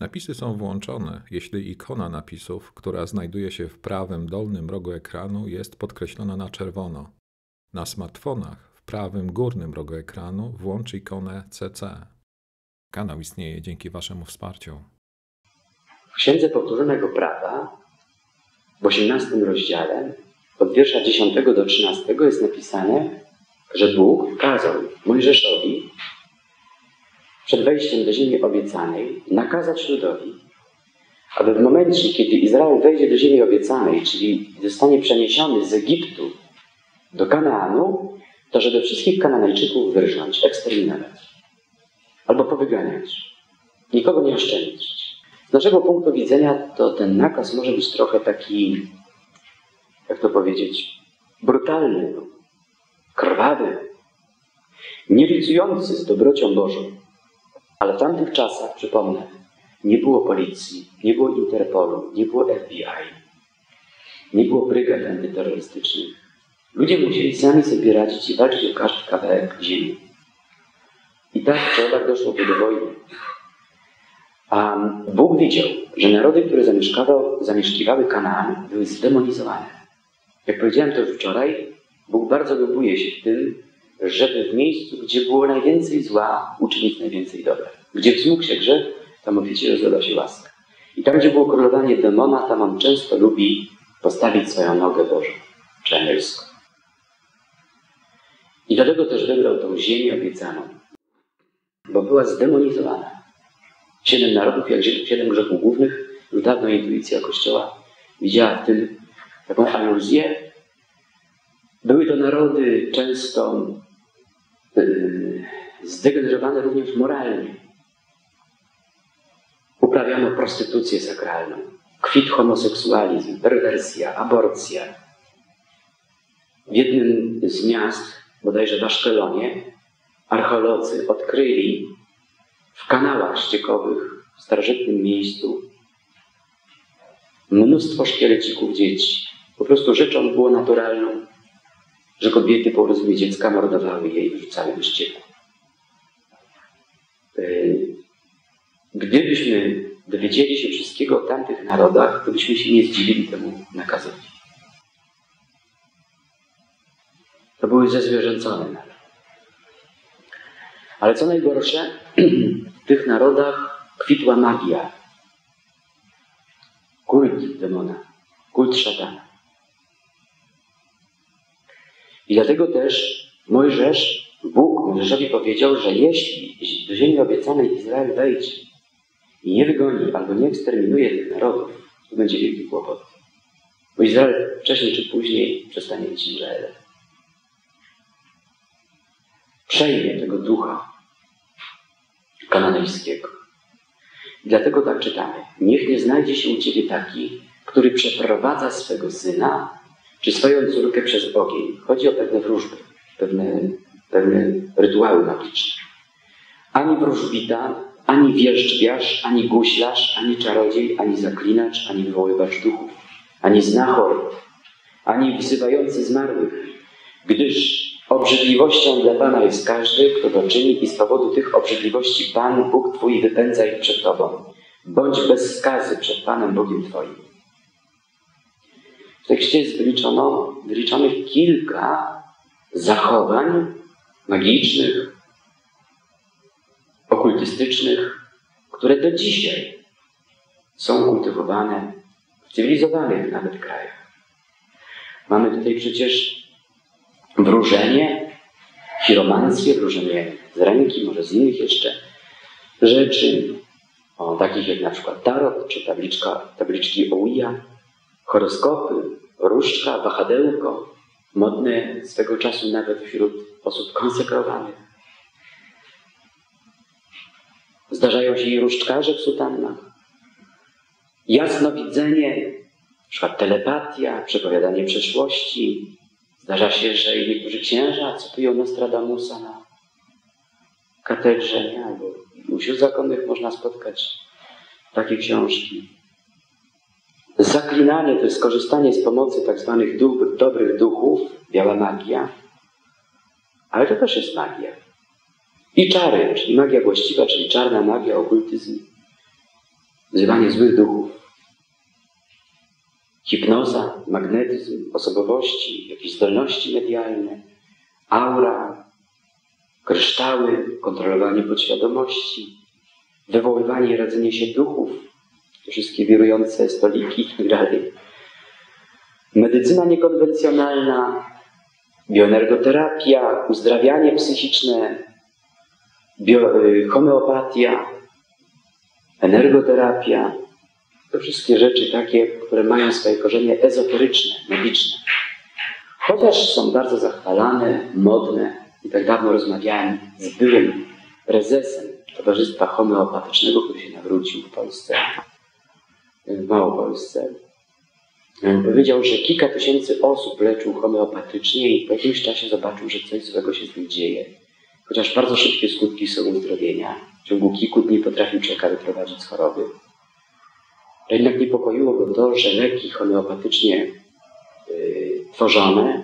Napisy są włączone, jeśli ikona napisów, która znajduje się w prawym dolnym rogu ekranu, jest podkreślona na czerwono. Na smartfonach w prawym górnym rogu ekranu włącz ikonę CC. Kanał istnieje dzięki Waszemu wsparciu. W Księdze Powtórzonego Prawa w 18 rozdziale od wiersza 10 do 13 jest napisane, że Bóg kazał Mojżeszowi przed wejściem do ziemi obiecanej nakazać ludowi, aby w momencie, kiedy Izrael wejdzie do ziemi obiecanej, czyli zostanie przeniesiony z Egiptu do Kanaanu, to żeby wszystkich Kananejczyków wyrżnąć, eksterminować albo powyganiać. Nikogo nie oszczędzić. Z naszego punktu widzenia to ten nakaz może być trochę taki, jak to powiedzieć, brutalny, krwawy, nielicujący z dobrocią Bożą. Ale w tamtych czasach, przypomnę, nie było policji, nie było Interpolu, nie było FBI, nie było brygad antyterrorystycznych. Ludzie musieli sami sobie radzić i walczyć o każdy kawałek ziemi. I tak w czasach doszło do wojny. A Bóg widział, że narody, które zamieszkiwały Kanaan, były zdemonizowane. Jak powiedziałem to już wczoraj, Bóg bardzo lubuje się w tym, żeby w miejscu, gdzie było najwięcej zła, uczynić najwięcej dobra. Gdzie wzmógł się grzech, tam oficie rozlewa się łaska. I tam, gdzie było królowanie demona, tam on często lubi postawić swoją nogę Bożą, czy anielską. I dlatego też wybrał tą ziemię obiecaną, bo była zdemonizowana. Siedem narodów, jak siedem grzechów głównych, już dawno intuicja Kościoła widziała w tym taką aluzję. Były to narody często zdegenerowane również moralnie. Uprawiano prostytucję sakralną, kwit homoseksualizm, perwersja, aborcja. W jednym z miast, bodajże w Aszkelonie, archeolodzy odkryli w kanałach ściekowych w starożytnym miejscu mnóstwo szkielecików dzieci. Po prostu rzeczą było naturalną, że kobiety po urodzeniu dziecka mordowały je i wrzucały do ścieku. E, gdybyśmy dowiedzieli się wszystkiego o tamtych narodach, to byśmy się nie zdziwili temu nakazowi. To były zezwierzęcone narody. Ale co najgorsze, w tych narodach kwitła magia. Kult demona, kult szatana. I dlatego też Mojżesz, Bóg Mojżeszowi powiedział, że jeśli do ziemi obiecanej Izrael wejdzie i nie wygoni albo nie eksterminuje tych narodów, to będzie wielki kłopot. Bo Izrael wcześniej czy później przestanie być Izraelem. Przejmie tego ducha kananejskiego. I dlatego tak czytamy. Niech nie znajdzie się u Ciebie taki, który przeprowadza swego syna czy swoją córkę przez ogień. Chodzi o pewne wróżby, pewne, pewne rytuały magiczne. Ani wróżbita, ani wierzczbiarz, ani guślarz, ani czarodziej, ani zaklinacz, ani wywoływacz duchów, ani znachor, ani wzywający zmarłych, gdyż Obrzydliwością dla Pana jest każdy, kto to czyni i z powodu tych obrzydliwości Pan, Bóg Twój wypędza ich przed Tobą. Bądź bez skazy przed Panem Bogiem Twoim. W tekście jest wyliczono, wyliczonych kilka zachowań magicznych, okultystycznych, które do dzisiaj są kultywowane w cywilizowanych nawet krajach. Mamy tutaj przecież wróżenie, chiromancję, wróżenie z ręki, może z innych jeszcze rzeczy, o, takich jak na przykład tarot czy tabliczka, tabliczki Ouija, horoskopy, różdżka, wahadełko, modne swego czasu nawet wśród osób konsekrowanych. Zdarzają się i różdżkarze w sutannach. Jasnowidzenie, przykład telepatia, przepowiadanie przeszłości, Zdarza się, że i niektórzy księża cytują Nostradamusa na katedrze, albo u zakonnych można spotkać takie książki. Zaklinanie to jest korzystanie z pomocy tak zwanych dobrych duchów, biała magia, ale to też jest magia. I czary, czyli magia właściwa, czyli czarna magia, okultyzm. wzywanie złych duchów, hipnoza, magnetyzm osobowości, jakieś zdolności medialne, aura, kryształy, kontrolowanie podświadomości, wywoływanie i radzenie się duchów, wszystkie wirujące stoliki itd. Tak Medycyna niekonwencjonalna, bioenergoterapia, uzdrawianie psychiczne, bio, y, homeopatia, energoterapia. To wszystkie rzeczy takie, które mają swoje korzenie ezoteryczne, magiczne. Chociaż są bardzo zachwalane, modne. I tak dawno rozmawiałem z byłym prezesem Towarzystwa Homeopatycznego, który się nawrócił w Polsce, w Małopolsce. Powiedział, że kilka tysięcy osób leczył homeopatycznie i po jakimś czasie zobaczył, że coś złego się z nim dzieje. Chociaż bardzo szybkie skutki są uzdrowienia. W ciągu kilku dni potrafił człowieka wyprowadzić z choroby. Jednak niepokoiło go to, że leki homeopatycznie yy, tworzone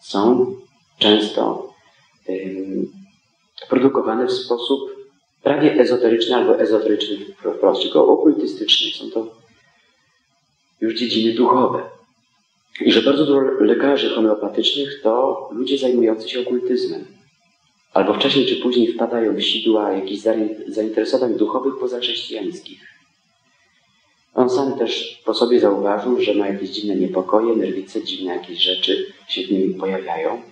są często yy, produkowane w sposób prawie ezoteryczny albo ezoteryczny wprost, tylko okultystyczny. Są to już dziedziny duchowe. I że bardzo dużo lekarzy homeopatycznych to ludzie zajmujący się okultyzmem. Albo wcześniej czy później wpadają w sidła jakichś zainteresowań duchowych pozachrześcijańskich. On sam też po sobie zauważył, że ma jakieś dziwne niepokoje, nerwice, dziwne jakieś rzeczy się w nim pojawiają.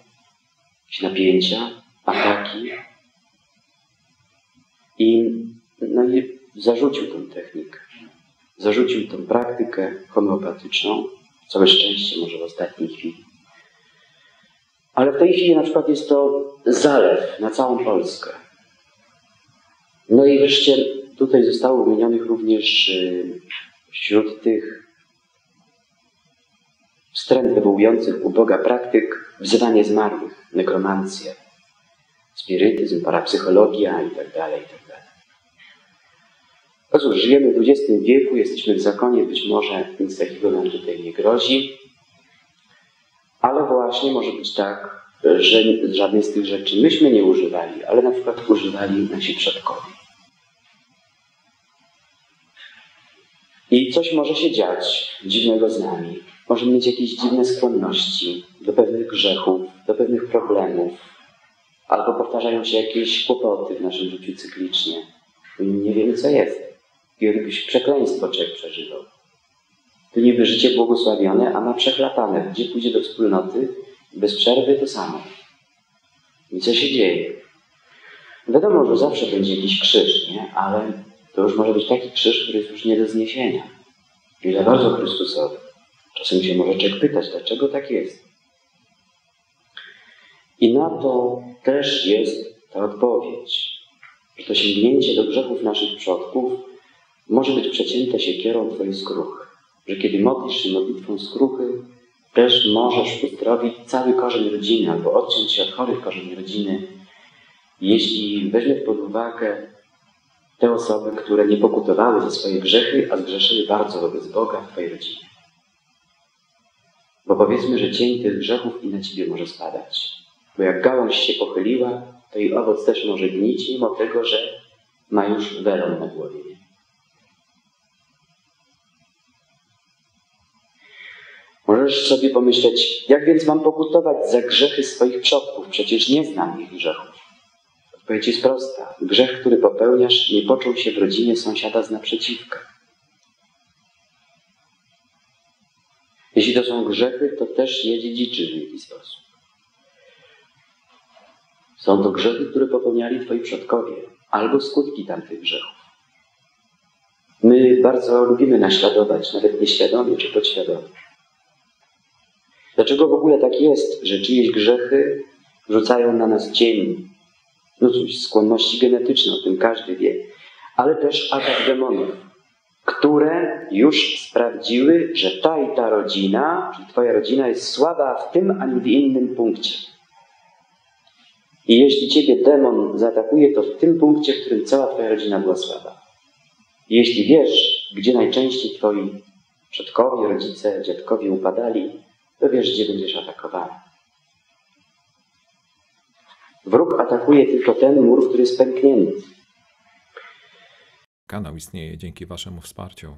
Jakieś napięcia, ataki. I, no i zarzucił tę technikę zarzucił tę praktykę homeopatyczną, całe szczęście może w ostatniej chwili. Ale w tej chwili na przykład jest to zalew na całą Polskę. No i wreszcie tutaj zostało wymienionych również y, wśród tych wstręt wywołujących u Boga praktyk wzywanie zmarłych, nekromancję, spirytyzm, parapsychologia itd. Tak itd. Cóż, żyjemy w XX wieku, jesteśmy w zakonie, być może nic takiego nam tutaj nie grozi, ale właśnie może być tak, że żadnej z tych rzeczy myśmy nie używali, ale na przykład używali nasi przodkowie. I coś może się dziać dziwnego z nami. Możemy mieć jakieś dziwne skłonności do pewnych grzechów, do pewnych problemów, albo powtarzają się jakieś kłopoty w naszym życiu cyklicznie. Nie wiemy, co jest jakieś przekleństwo człowiek przeżywał. To niby życie błogosławione, a ma przechlatane. Gdzie pójdzie do wspólnoty, bez przerwy to samo. I co się dzieje? Wiadomo, że zawsze będzie jakiś krzyż, nie? ale to już może być taki krzyż, który jest już nie do zniesienia. I za bardzo Chrystusowy. Czasem się może człowiek pytać, dlaczego tak jest. I na to też jest ta odpowiedź. Że to sięgnięcie do grzechów naszych przodków może być przecięte siekierą Twojej skruchy. Że kiedy modlisz się modlitwą skruchy, też możesz uzdrowić cały korzeń rodziny albo odciąć się od chorych korzeni rodziny, jeśli weźmiesz pod uwagę te osoby, które nie pokutowały za swoje grzechy, a zgrzeszyły bardzo wobec Boga w Twojej rodzinie. Bo powiedzmy, że cień tych grzechów i na Ciebie może spadać. Bo jak gałąź się pochyliła, to i owoc też może gnić, mimo tego, że ma już welon na głowie. Możesz sobie pomyśleć, jak więc mam pokutować za grzechy swoich przodków? Przecież nie znam ich grzechów. Odpowiedź jest prosta. Grzech, który popełniasz, nie począł się w rodzinie sąsiada z naprzeciwka. Jeśli to są grzechy, to też je dziedziczysz w jakiś sposób. Są to grzechy, które popełniali Twoi przodkowie, albo skutki tamtych grzechów. My bardzo lubimy naśladować, nawet nieświadomie czy podświadomie. Dlaczego w ogóle tak jest, że czyjeś grzechy rzucają na nas cień? No cóż, skłonności genetyczne, o tym każdy wie, ale też atak demonów, które już sprawdziły, że ta i ta rodzina, czyli Twoja rodzina jest słaba w tym ani w innym punkcie. I jeśli Ciebie demon zaatakuje, to w tym punkcie, w którym cała Twoja rodzina była słaba. Jeśli wiesz, gdzie najczęściej Twoi przodkowie, rodzice, dziadkowie upadali, to wiesz, gdzie będziesz atakowany. Wróg atakuje tylko ten mur, który jest pęknięty. Kanał istnieje dzięki Waszemu wsparciu.